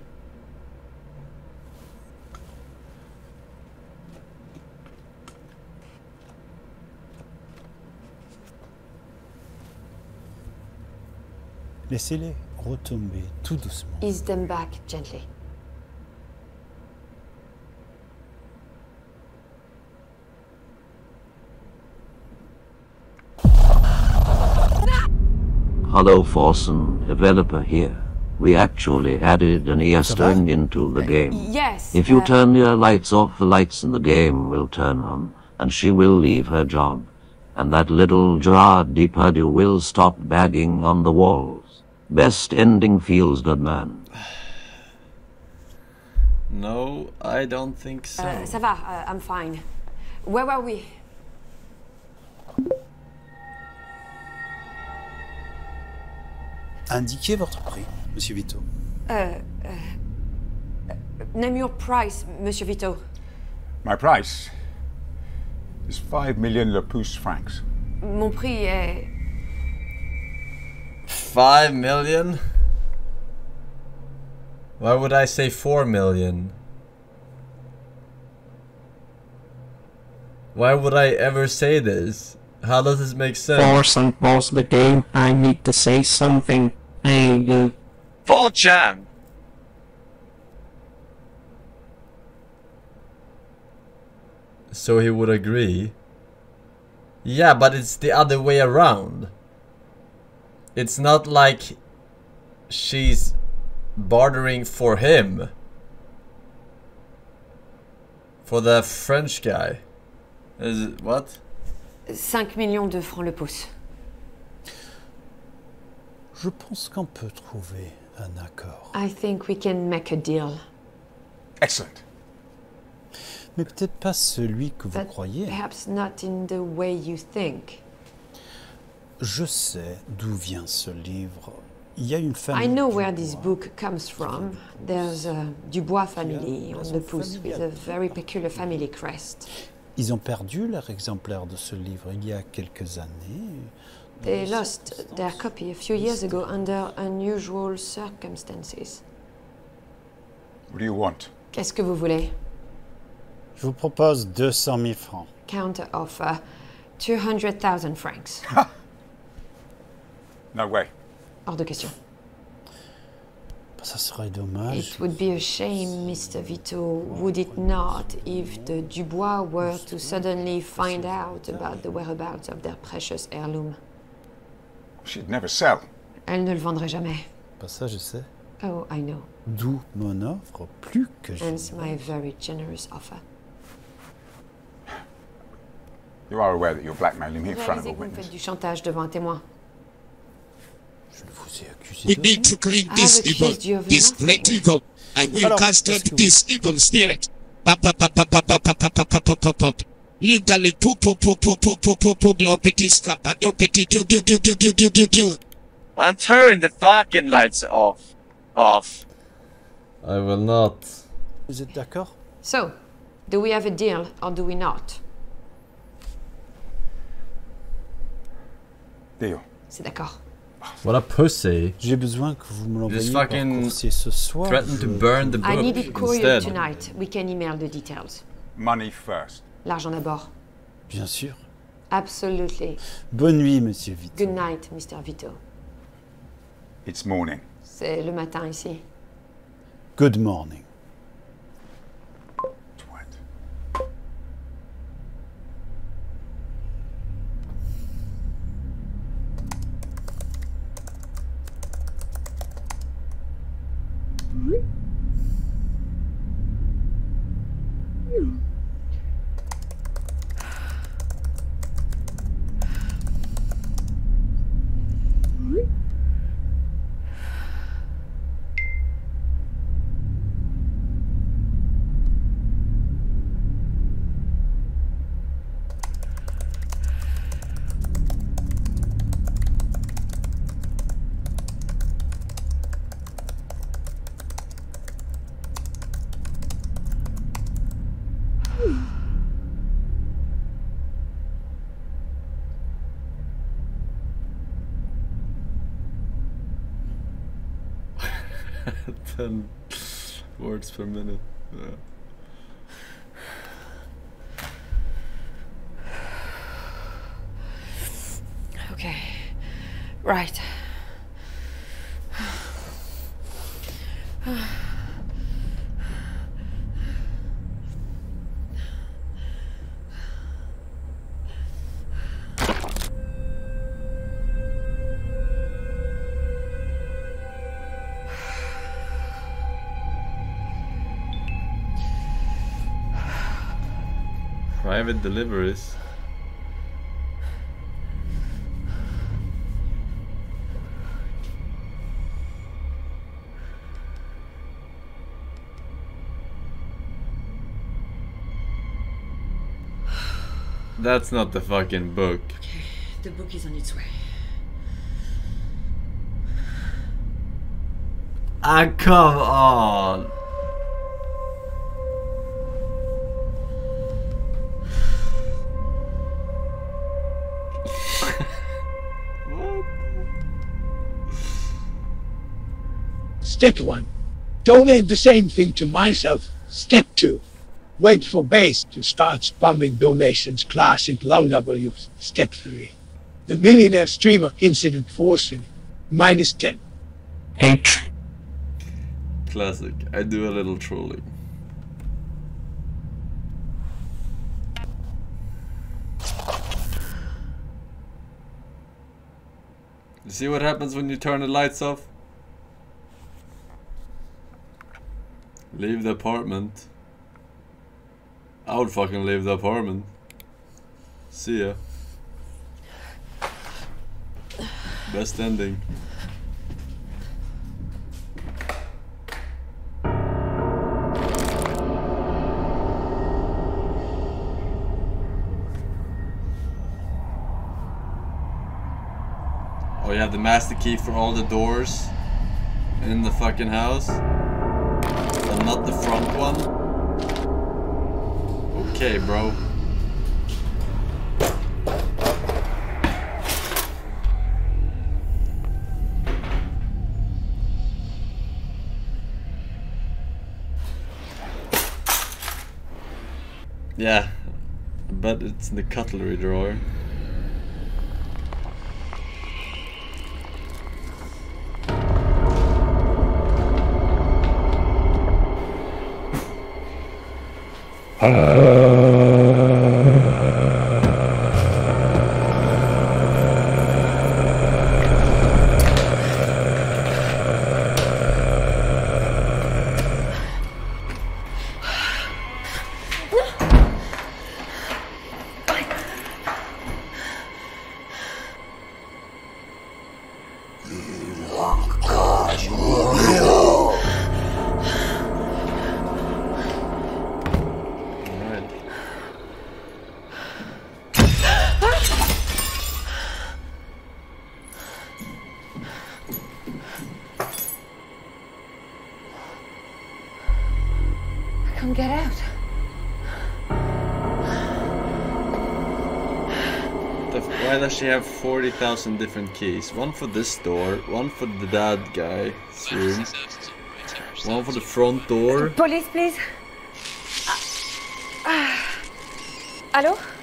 Laissez-les retomber tout doucement. Ease them back gently. Hello, Forsen, developer here. We actually added an Eastern into the game. Yes. If you uh, turn your lights off, the lights in the game will turn on, and she will leave her job. And that little Gerard Depardieu will stop bagging on the walls. Best ending feels good, man. No, I don't think so. uh, ça va, uh, I'm fine. Where were we? Indiquez votre prix, Monsieur Vito. Uh, uh, Name your price, Monsieur Vito. My price is five million Le Pouce francs. Mon prix est. Five million? Why would I say four million? Why would I ever say this? How does this make sense? Force and pause the game. I need to say something. Hey, uh, Full jam. So he would agree. Yeah, but it's the other way around. It's not like she's bartering for him. For the French guy. Is it what? 5 millions de francs le pouce. Je pense qu'on peut trouver un accord. I think we can make a deal. Excellent. Mais peut-être pas celui que vous But croyez. perhaps not in the way you think. Je sais d'où vient ce livre. Il y a une famille. I know where this book comes from. There's a Dubois family on the Pouce with a very peculiar family crest. Ils ont perdu leur exemplaire de ce livre il y a quelques années. They lost their copy a few years ago under unusual circumstances. What do you want? Qu'est-ce que vous voulez? Je vous propose 200 000 francs. Counter offer 200,000 francs. No way. Hors de question. Ça serait dommage. It would be a shame, Mr. Vito, would it not, if the Dubois were to suddenly find out about the whereabouts of their precious heirloom? She'd never sell. Elle ne le vendrait jamais. Pas ça, je sais. Oh, I know. D'où mon offre plus que Hence généreuse. my very generous offer. You are aware that you're blackmailing me in front of a que vous me witness. faites du chantage devant un témoin. We need to clean this evil, accused you of this nothing. great evil. I will cast est-ce que vous- this evil spirit. Pa pa pa pa pa pa pa pa pa pa pa pa pa. Legally, po po po po po po po po po petit scapa, do petit do do do do do do do do. And turn the fucking lights off. Off. I will not. Vous êtes d'accord So, do we have a deal or do we not? Deal. C'est d'accord. What a pussy. J'ai besoin que vous me l'envoyiez par coursier ce soir. threatened to burn the I book need it courier instead. tonight. We can email the details. Money first. L'argent d'abord. Bien sûr. Absolutely. Bonne nuit, monsieur Vito. Good night, Mr. Vito. It's morning. C'est le matin ici. Good morning. Private deliveries. That's not the fucking book. Okay, The book is on its way. Ah, come on. Step one. Donate the same thing to myself. Step two. Wait for base to start spamming donations classic low W. Step three. The millionaire streamer incident forcing. Minus 10. H. Classic. I do a little trolling. You see what happens when you turn the lights off? Leave the apartment. I would fucking leave the apartment. See ya. Best ending. Oh, you have the master key for all the doors in the fucking house? Not the front one? Okay, bro. Yeah, but it's in the cutlery drawer. You she have 40,000 different keys? One for this door, one for the dad guy room, one for the front door. Police, please. Ah. Ah. Allô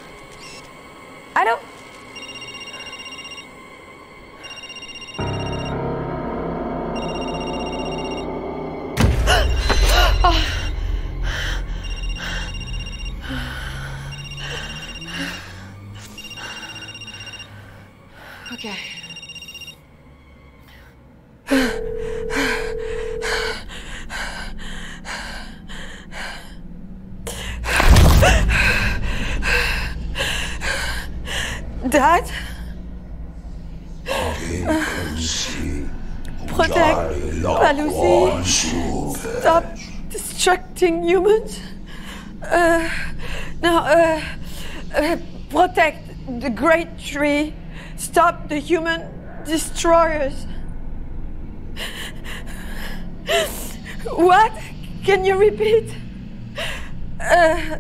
destructing humans. Uh, no, uh, uh, protect the great tree. Stop the human destroyers. What? Can you repeat? Uh,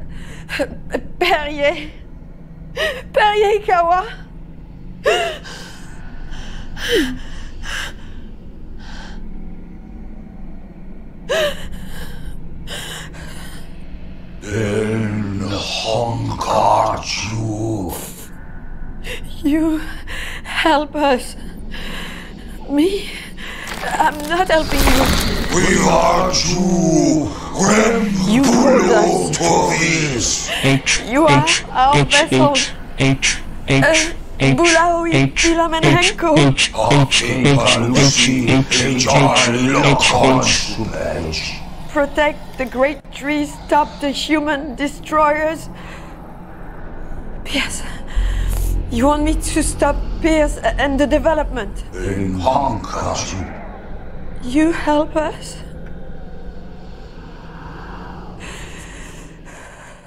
Perrier. Perrier Kawa. You help us. Me? I'm not helping you. We are two Jew. You pulled us. Police. H you are H our H vessel. H H H. Uh, H Bulaoui, Filamenhenko. H H H H H Protect the great trees, stop the human destroyers. Yes. You want me to stop Pierce and the development? In Hong Kong, You help us?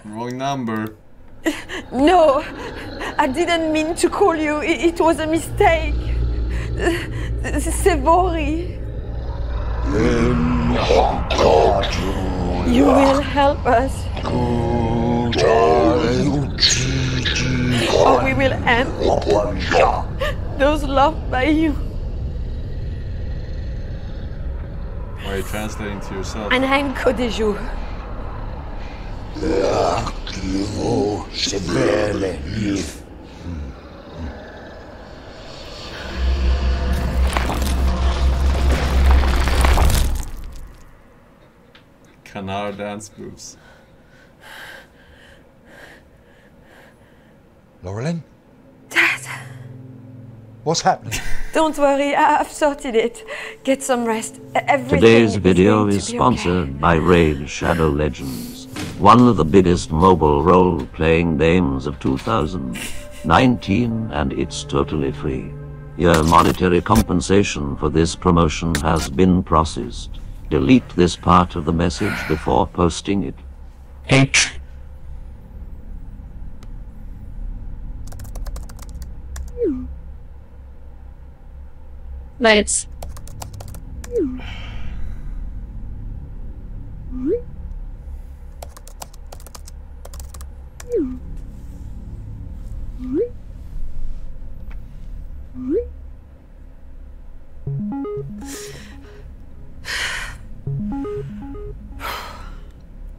Wrong number. No, I didn't mean to call you. It, it was a mistake. Sevori, in Hong Kong, you will help us, or we will end those loved by you. Why are you translating to yourself? Ein Heimkodejou. L'activo se bene liv. Canar dance moves. Loralyn? Dad, What's happening? <laughs> don't worry. I- I've sorted it. Get some rest. Everything Today's is video going to is be okay. sponsored by Raid Shadow Legends, one of the biggest mobile role-playing games of 2019, and it's totally free. Your monetary compensation for this promotion has been processed. Delete this part of the message before posting it. H.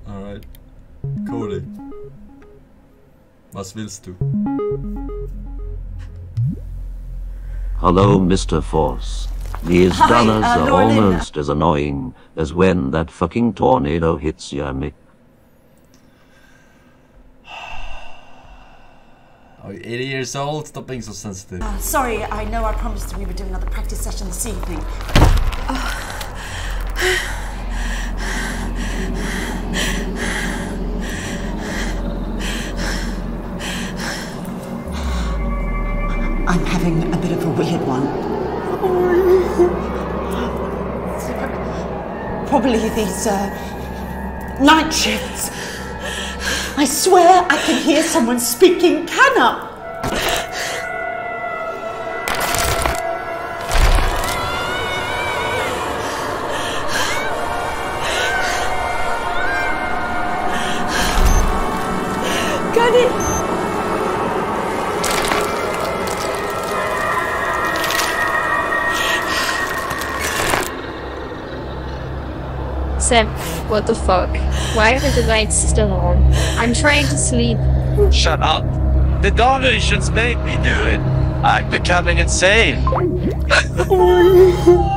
Alright. Cody. Was willst du? Hello, Mr. Force. These Hi, gunners uh, are Laura Linda. almost as annoying as when that fucking tornado hits your mic. Are you 80 years old? Stop being so sensitive. Uh, sorry, I know I promised we would do another practice session this evening. <sighs> I'm having These uh, night shifts. I swear I can hear someone speaking Canna. What the fuck? Why are the lights still on? I'm trying to sleep. Shut up. The donations made me do it. I'm becoming insane. <laughs>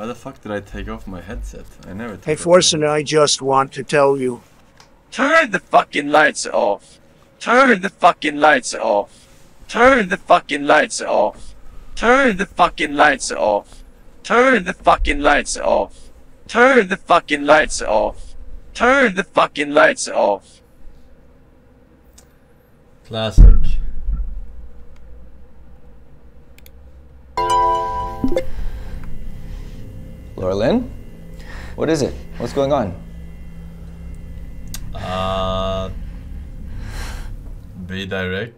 Why the fuck did I take off my headset? I never took Hey, off- Forsen, I just want to tell you. Turn the fucking lights off. Turn the fucking lights off. Turn the fucking lights off. Turn the fucking lights off. Turn the fucking lights off. Turn the fucking lights off. Turn the fucking lights off. Classic. Loralyn? What is it? What's going on? Uh, be direct.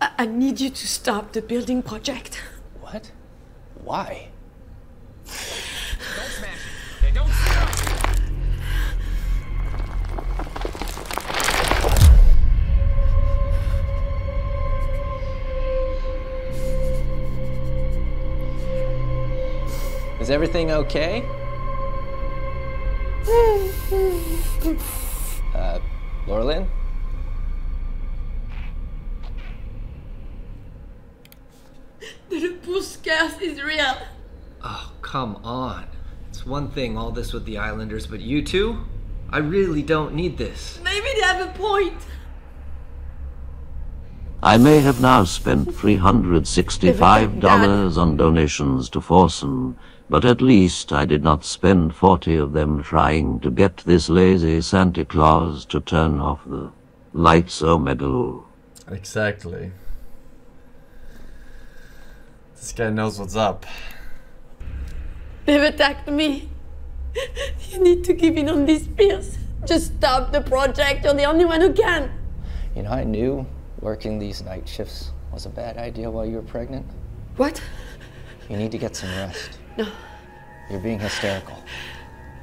I- I need you to stop the building project. What? Why? Is everything okay? <laughs> Uh, Loralyn? The Pouce curse is real. Oh, come on. It's one thing, all this with the Islanders, but you two? I really don't need this. Maybe they have a point. I may have now spent $365 on donations to Forsen, but at least I did not spend 40 of them trying to get this lazy Santa Claus to turn off the lights o megaloo. Exactly. This guy knows what's up. They've attacked me. You need to give in on these spears. Just stop the project. You're the only one who can. You know, I knew working these night shifts was a bad idea while you were pregnant. What? You need to get some rest. No. You're being hysterical.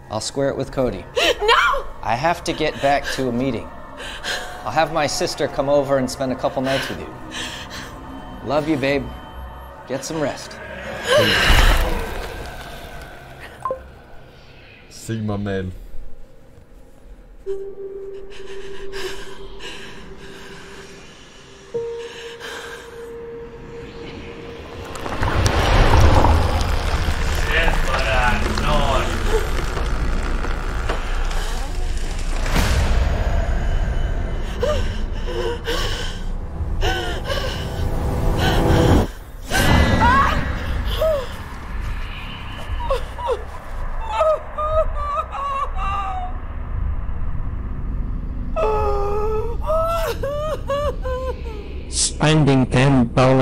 I'll square it with Cody. No! I have to get back to a meeting. I'll have my sister come over and spend a couple nights with you. Love you, babe. Get some rest. See Sigma male.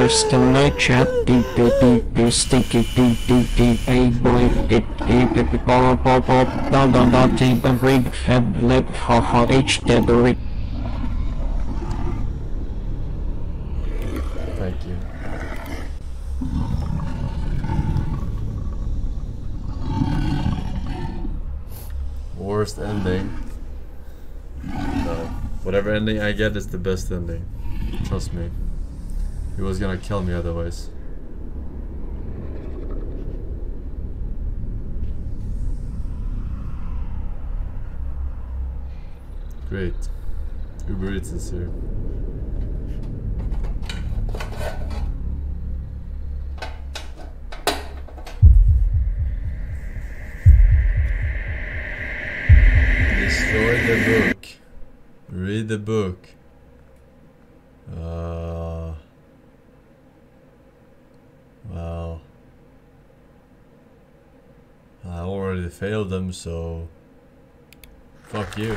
Tonight, chat. Deep, deep, deep, deep, stinky, deep, deep, deep, a boy, deep, deep, deep, deep, ball, ball, ball, down, down, down, deep, and rig, head, lip, ha, ha, h, dead. Thank you. Worst ending. No. Whatever ending I get is the best ending. Trust me. He was gonna kill me otherwise. Great. Uber Eats is here. Destroy the book. Read the book. Uh, well, I already failed them, so fuck you.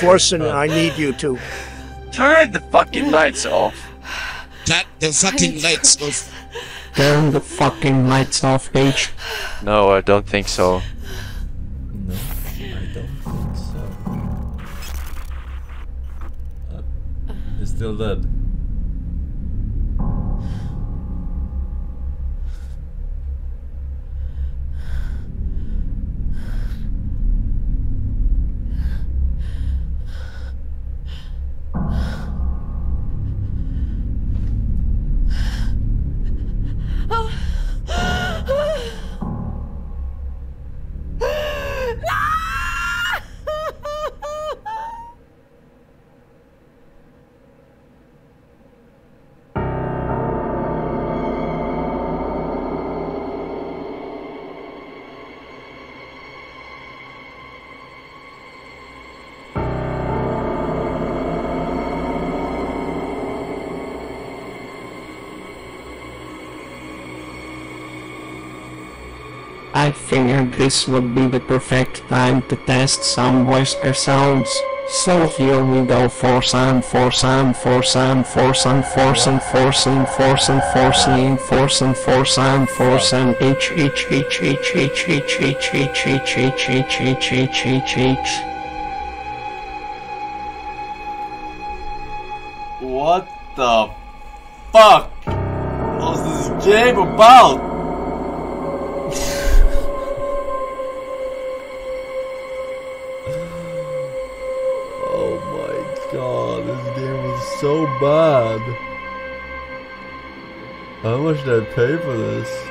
Hello, Forsen, I need you to. Turn the fucking lights off. Turn the fucking lights off. Turn the fucking lights off, H. No, I don't think so. No, I don't think so. Uh, he's still dead. This would be the perfect time to test some whisper sounds. So here we go force on force on force on force on force on force on force on force on force on force on force on h h h h h h h h h h h h h h h What the fuck was this game about? So bad. How much did I pay for this?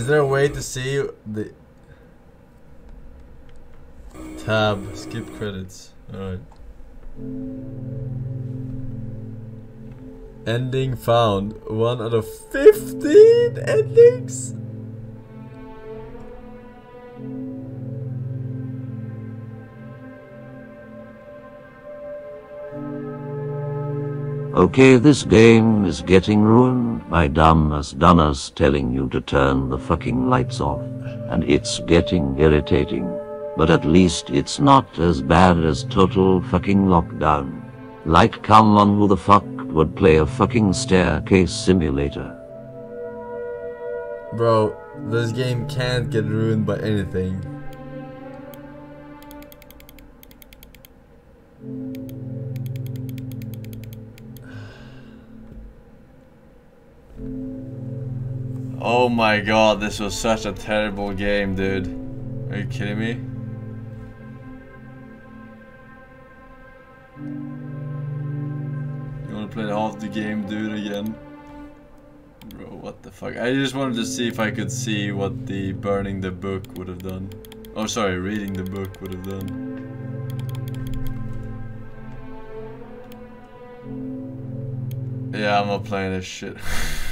Is there a way to see the tab? Skip credits. Alright. Ending found. One out of 15 endings? Okay, this game is getting ruined by dumbass dunners telling you to turn the fucking lights off. And it's getting irritating. But at least it's not as bad as total fucking lockdown. Like come on who the fuck would play a fucking staircase simulator? Bro, this game can't get ruined by anything. My god, this was such a terrible game, dude. Are you kidding me? You wanna play half the game, dude, again? Bro, what the fuck? I just wanted to see if I could see what the burning the book would have done. Oh, sorry, reading the book would have done. Yeah, I'm not playing this shit. <laughs>